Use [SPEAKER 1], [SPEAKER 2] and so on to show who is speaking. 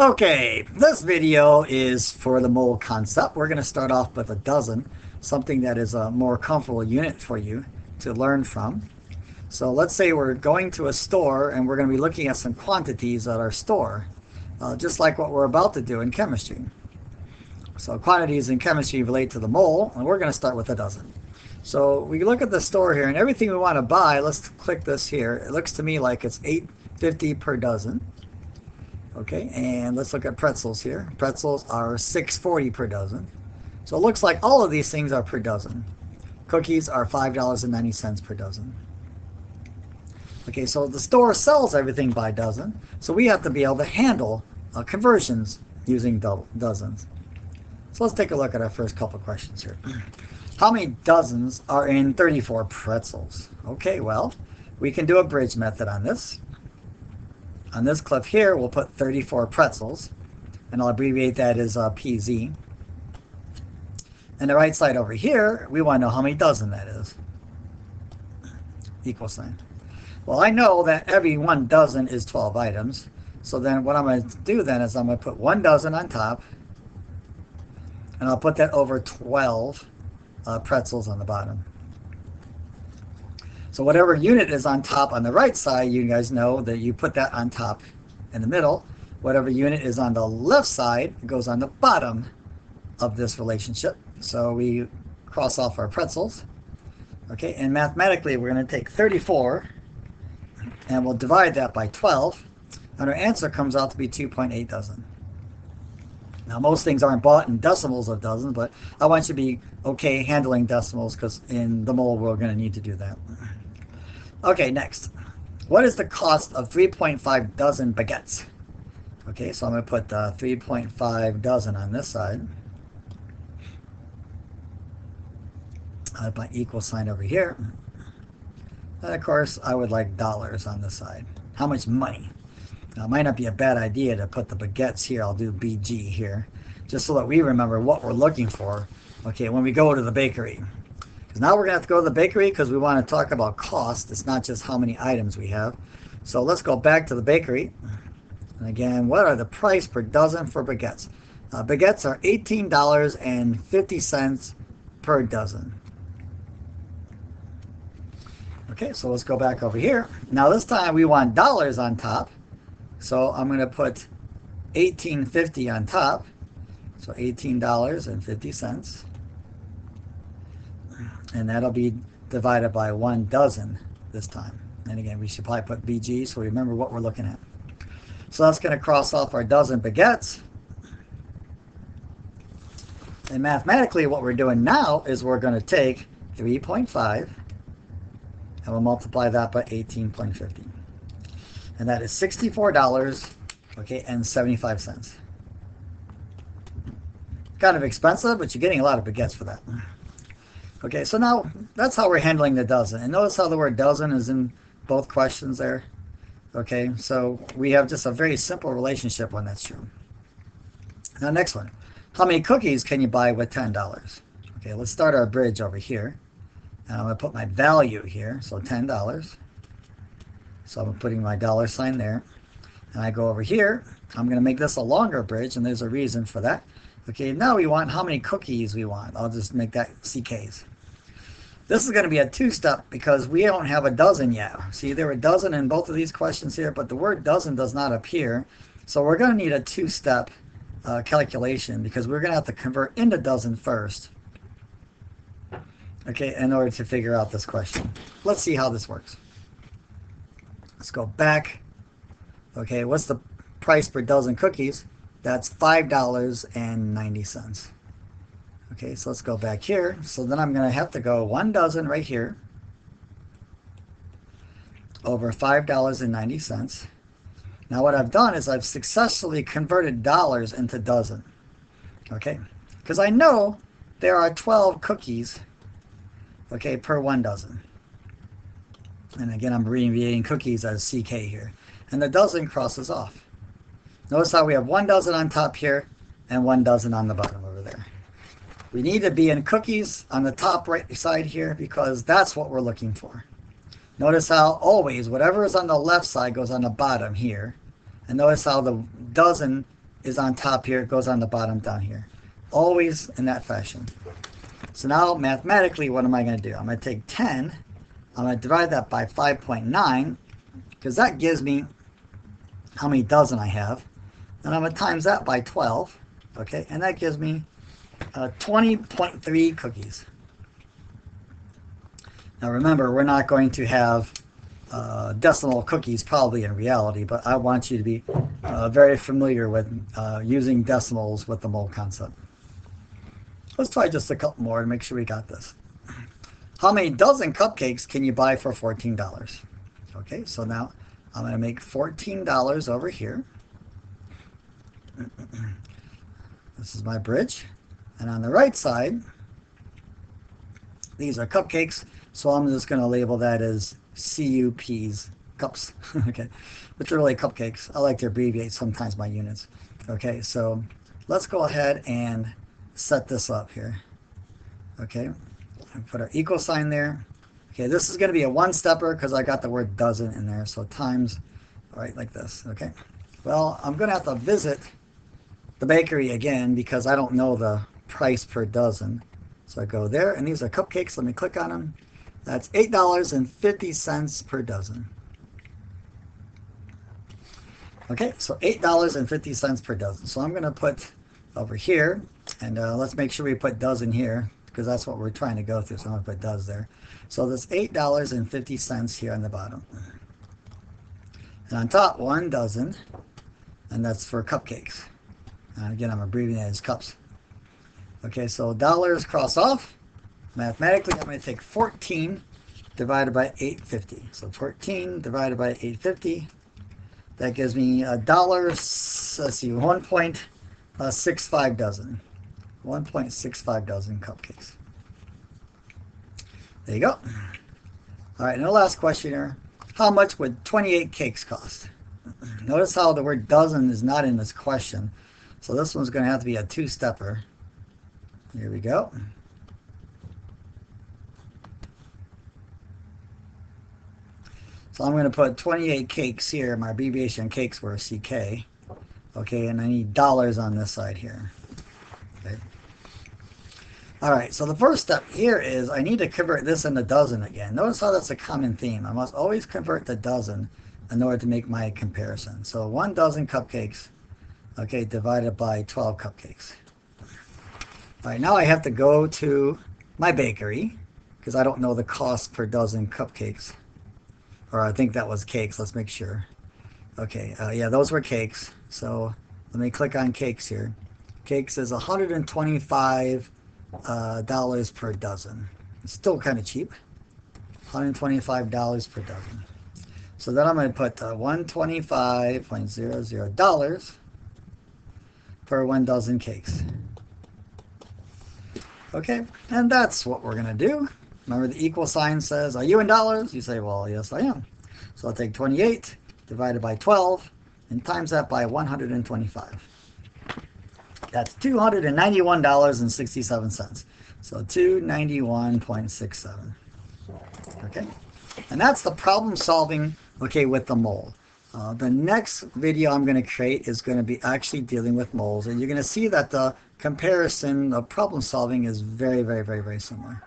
[SPEAKER 1] Okay, this video is for the mole concept. We're going to start off with a dozen, something that is a more comfortable unit for you to learn from. So let's say we're going to a store and we're going to be looking at some quantities at our store, uh, just like what we're about to do in chemistry. So quantities in chemistry relate to the mole, and we're going to start with a dozen. So we look at the store here, and everything we want to buy, let's click this here. It looks to me like it's 8.50 per dozen. Okay, and let's look at pretzels here. Pretzels are 6.40 per dozen. So it looks like all of these things are per dozen. Cookies are $5.90 per dozen. Okay, so the store sells everything by dozen, so we have to be able to handle uh, conversions using do dozens. So let's take a look at our first couple questions here. How many dozens are in 34 pretzels? Okay, well, we can do a bridge method on this. On this clip here, we'll put 34 pretzels, and I'll abbreviate that as uh, PZ. And the right side over here, we want to know how many dozen that is. Equal sign. Well, I know that every one dozen is 12 items. So then what I'm going to do then is I'm going to put one dozen on top. And I'll put that over 12 uh, pretzels on the bottom. So whatever unit is on top on the right side, you guys know that you put that on top in the middle. Whatever unit is on the left side goes on the bottom of this relationship. So we cross off our pretzels. Okay, and mathematically we're going to take 34 and we'll divide that by 12 and our answer comes out to be 2.8 dozen. Now most things aren't bought in decimals of dozens, but I want you to be okay handling decimals because in the mole we're going to need to do that. Okay, next. What is the cost of 3.5 dozen baguettes? Okay, so I'm going to put uh, 3.5 dozen on this side. I my equal sign over here. And of course, I would like dollars on this side. How much money? Now, it might not be a bad idea to put the baguettes here. I'll do BG here, just so that we remember what we're looking for, okay, when we go to the bakery. Now we're going to have to go to the bakery because we want to talk about cost. It's not just how many items we have. So let's go back to the bakery. And again, what are the price per dozen for baguettes? Uh, baguettes are $18.50 per dozen. Okay, so let's go back over here. Now this time we want dollars on top. So I'm going to put 18.50 on top. So $18.50 and that'll be divided by one dozen this time. And again, we should probably put BG so we remember what we're looking at. So that's going to cross off our dozen baguettes. And mathematically, what we're doing now is we're going to take 3.5 and we'll multiply that by 18.50. And that is $64, okay, and 75 cents. Kind of expensive, but you're getting a lot of baguettes for that. Okay, so now mm-hmm. that's how we're handling the dozen. And notice how the word dozen is in both questions there. Okay, so we have just a very simple relationship when that's true. Now, next one. How many cookies can you buy with $10? Okay, let's start our bridge over here. And I'm going to put my value here, so $10. So I'm putting my dollar sign there. And I go over here. I'm going to make this a longer bridge, and there's a reason for that. Okay, now we want how many cookies we want. I'll just make that CKs. This is going to be a two-step because we don't have a dozen yet. See, there are a dozen in both of these questions here, but the word dozen does not appear. So we're going to need a two-step uh, calculation because we're going to have to convert into dozen first. Okay, in order to figure out this question. Let's see how this works. Let's go back. Okay, what's the price per dozen cookies? That's $5.90. Okay, so let's go back here. So then I'm going to have to go one dozen right here over $5.90. Now what I've done is I've successfully converted dollars into dozen. Okay, because I know there are 12 cookies, okay, per one dozen. And again, I'm abbreviating cookies as CK here. And the dozen crosses off. Notice how we have one dozen on top here and one dozen on the bottom over there. We need to be in cookies on the top right side here because that's what we're looking for. Notice how always whatever is on the left side goes on the bottom here. And notice how the dozen is on top here, it goes on the bottom down here. Always in that fashion. So now mathematically, what am I going to do? I'm going to take 10, I'm going to divide that by 5.9, because that gives me how many dozen I have. And I'm going to times that by 12, okay? And that gives me uh, 20.3 cookies. Now remember, we're not going to have uh, decimal cookies probably in reality, but I want you to be uh, very familiar with uh, using decimals with the mole concept. Let's try just a couple more to make sure we got this. How many dozen cupcakes can you buy for $14? Okay, so now I'm going to make $14 over here. This is my bridge. And on the right side, these are cupcakes. So I'm just going to label that as CUPs, cups, okay, which are really cupcakes. I like to abbreviate sometimes my units. Okay, so let's go ahead and set this up here. Okay, and put our equal sign there. Okay, this is going to be a one-stepper because I got the word dozen in there. So times, right, like this. Okay, well, I'm going to have to visit the bakery again because I don't know the price per dozen. So I go there, and these are cupcakes. Let me click on them. That's $8.50 per dozen. Okay, so $8.50 per dozen. So I'm going to put over here, and uh, let's make sure we put dozen here, because that's what we're trying to go through. So I'm going to put does there. So that's $8.50 here on the bottom. And on top, one dozen, and that's for cupcakes. And again, I'm abbreviating as cups. Okay, so dollars cross off. Mathematically, I'm going to take 14 divided by 850. So 14 divided by 850. That gives me a dollar, let's see, 1.65 uh, dozen. 1.65 dozen cupcakes. There you go. All right, and the last question here. How much would 28 cakes cost? Notice how the word dozen is not in this question. So this one's going to have to be a two-stepper. Here we go. So I'm going to put 28 cakes here. My abbreviation cakes were CK. Okay, and I need dollars on this side here. Okay. All right, so the first step here is I need to convert this into dozen again. Notice how that's a common theme. I must always convert the dozen in order to make my comparison. So one dozen cupcakes, okay, divided by 12 cupcakes. All right, now I have to go to my bakery because I don't know the cost per dozen cupcakes or I think that was cakes. Let's make sure. Okay, uh, yeah, those were cakes. So let me click on cakes here. Cakes is 125 uh, dollars per dozen. It's still kind of cheap. 125 dollars per dozen. So then I'm going to put uh, 125.00 dollars per one dozen cakes. Okay, and that's what we're going to do. Remember the equal sign says, are you in dollars? You say, well, yes, I am. So I'll take 28 divided by 12 and times that by 125. That's $291.67. So 291.67. Okay? And that's the problem solving, okay, with the mole. Uh, the next video I'm going to create is going to be actually dealing with moles. And you're going to see that the comparison of problem solving is very, very, very, very similar.